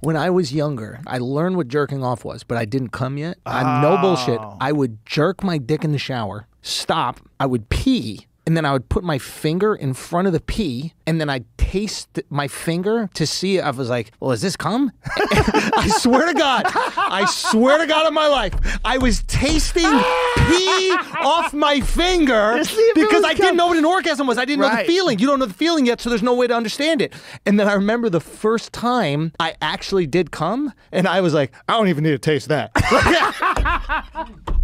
When I was younger, I learned what jerking off was, but I didn't come yet. I'm no bullshit. Oh. I would jerk my dick in the shower, stop, I would pee, and then I would put my finger in front of the pee, and then I'd taste my finger to see. I was like, "Well, is this cum?" I swear to God, I swear to God on my life, I was tasting pee off my finger To see if it because I cum. didn't know what an orgasm was. I didn't know the feeling. You don't know the feeling yet, so there's no way to understand it. And then I remember the first time I actually did come, and I was like, I don't even need to taste that.